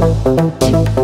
轻轻。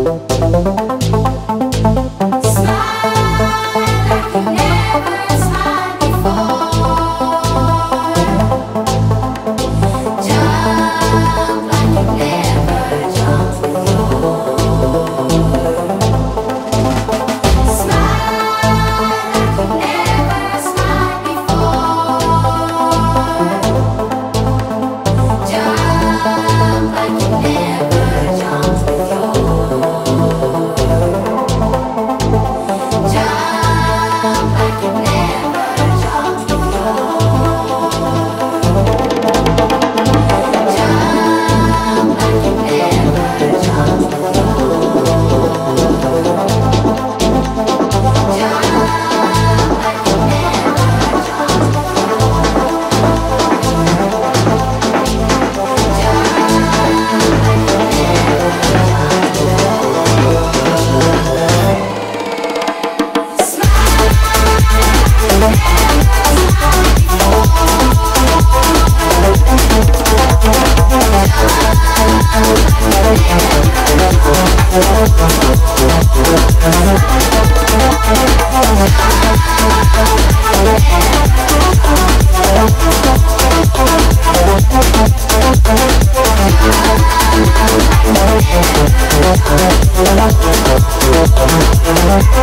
Thank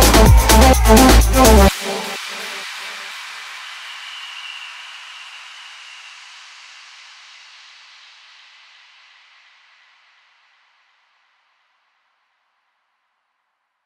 you.